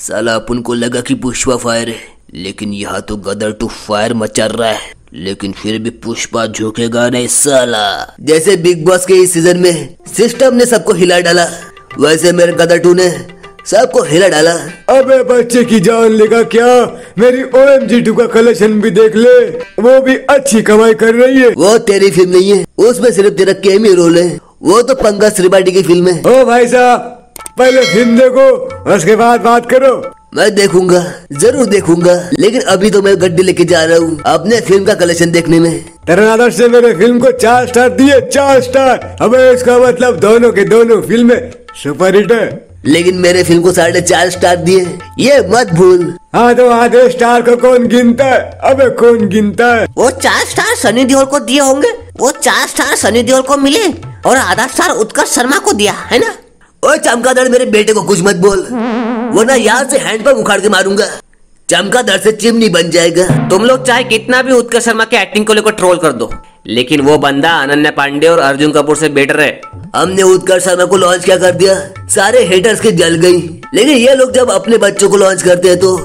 साला अपन को लगा कि पुष्पा फायर है लेकिन यहाँ तो गदर टू फायर मचल रहा है। लेकिन फिर भी पुष्पा झुकेगा नहीं साला। जैसे बिग बॉस के इस सीज़न में सिस्टम ने सबको हिला डाला वैसे मेरे गदर टू ने सबको हिला डाला। अबे बच्चे की जान लेगा क्या? मेरी ओ एम जी टू का कलेक्शन भी देख ले। वो भी अच्छी कमाई कर रही है। वो तेरी फ़िल्म नहीं है उसमें सिर्फ़ तेरा केमी रोल है। वो तो पंकज त्रिपाठी की फ़िल्म है। ओ भाई साहब पहले फ़िल्म देखो उसके बाद बात करो। मैं देखूँगा ज़रूर देखूँगा लेकिन अभी तो मैं गड्डी लेके जा रहा हूँ अपने फ़िल्म का कलेक्शन देखने में। तेरे आदर्श से मेरे फ़िल्म को चार स्टार दिए चार स्टार अबे इसका मतलब दोनों के दोनों फ़िल्में सुपर हिट है। लेकिन मेरे फ़िल्म को साढ़े चार स्टार दिए। ये मत भूल। हाँ तो आधे स्टार को कौन गिनता है? अबे कौन गिनता है? वो चार स्टार सनी देओल को दिए होंगे। वो चार स्टार सनी देओल को मिले और आधा स्टार उत्कर्ष शर्मा को दिया है ना? ओए चमकादड़ मेरे बेटे को कुछ मत बोल वरना यहाँ से हैंड पर उखाड़ के मारूँगा। चमकादड़ से चिमनी बन जाएगा। तुम लोग चाहे कितना भी उत्कर्ष शर्मा के एक्टिंग को लेकर ट्रोल कर दो लेकिन वो बंदा अनन्या पांडे और अर्जुन कपूर से बेटर है। हमने उत्कर्ष शर्मा को लॉन्च क्या कर दिया? सारे हेटर्स की जल गई। लेकिन ये लोग जब अपने बच्चों को लॉन्च करते हैं तो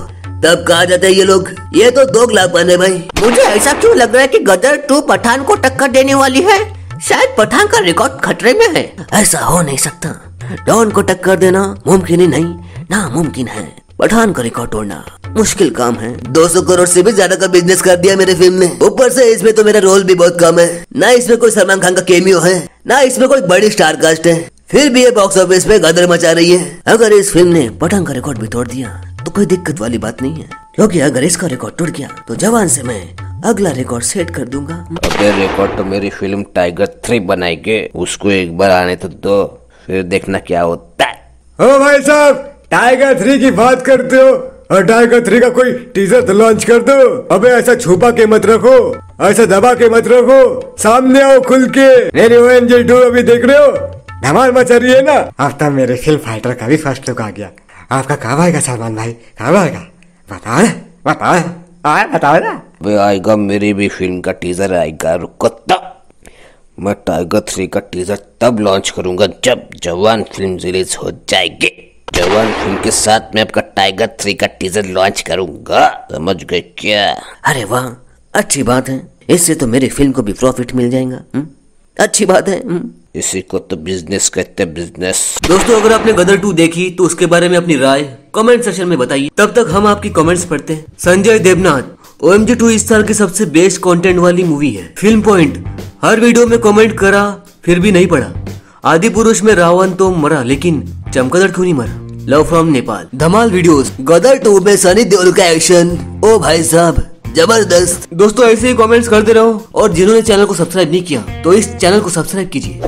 तब कहा जाता है ये लोग ये तो दो लापन है भाई। मुझे ऐसा क्यों लग रहा है कि गदर टू पठान को टक्कर देने वाली है? शायद पठान का रिकॉर्ड खतरे में है। ऐसा हो नहीं सकता। डॉन को टक्कर देना मुमकिन ही नहीं। नामुमकिन है। पठान का रिकॉर्ड तोड़ना मुश्किल काम है। 200 करोड़ से भी ज़्यादा का बिज़नेस कर दिया मेरे फ़िल्म ने। ऊपर से इसमें तो मेरा रोल भी बहुत कम है। ना इसमें कोई सलमान खान का केमियो है, ना इसमें कोई बड़ी स्टार कास्ट है। फिर भी ये बॉक्स ऑफ़िस पे गदर मचा रही है। अगर इस फ़िल्म ने पठान का रिकॉर्ड भी तोड़ दिया तो कोई दिक्कत वाली बात नहीं है। क्योंकि अगर इसका रिकॉर्ड टूट गया तो जवान से मैं अगला रिकॉर्ड सेट कर दूँगा। अबे रिकॉर्ड तो मेरी फ़िल्म टाइगर थ्री बनाएगी, उसको एक बार आने तो दो। फिर देखना क्या होता है। ओ भाई साहब टाइगर थ्री की बात करते हो? और टाइगर थ्री का कोई टीजर तो लॉन्च कर दो। अबे ऐसा छुपा के मत रखो ऐसा दबा के मत रखो। सामने आओ खुल के। मेरी ओ जी टू अभी देख रहे हो? धमाल मचा रही है ना। अब तब मेरे फ़िल्म फाइटर का भी फ़र्स्ट लुक आ गया। आपका कब आएगा सलमान भाई? कब आएगा? बताओ ना बताओ ना। आए बताओ ना। आएगा मेरी भी फ़िल्म का टीजर आएगा रुको तब मैं टाइगर थ्री का टीजर तब लॉन्च करूँगा जब जवान फ़िल्म रिलीज़ हो जाएगी। जवान फ़िल्म के साथ मैं आपका टाइगर थ्री का टीजर लॉन्च करूँगा। समझ गए क्या? अरे वाह अच्छी बात है। इससे तो मेरी फ़िल्म को भी प्रॉफिट मिल जाएगा हुँ? अच्छी बात है हुँ? इसी को तो बिज़नेस कहते हैं बिज़नेस दोस्तों अगर आपने गदर टू देखी तो उसके बारे में अपनी राय कमेंट सेक्शन में बताइए। तब तक हम आपकी कमेंट्स पढ़ते हैं। Sanjay Devnath O M G two इस साल की सबसे बेस्ट कंटेंट वाली मूवी है। फ़िल्म पॉइंट हर वीडियो में कमेंट करा, फिर भी नहीं पढ़ा। आदि पुरुष में रावण तो मरा, लेकिन चमकदड़ क्यों नहीं मरा? Love from Nepal Dhamaal videos Gadar two में सनी देओल का एक्शन ओ भाई साहब, ज़बरदस्त। दोस्तों, ऐसे ही कमेंट्स करते रहो। और जिन्होंने चैनल को सब्सक्राइब नहीं किया तो इस चैनल को सब्सक्राइब कीजिए।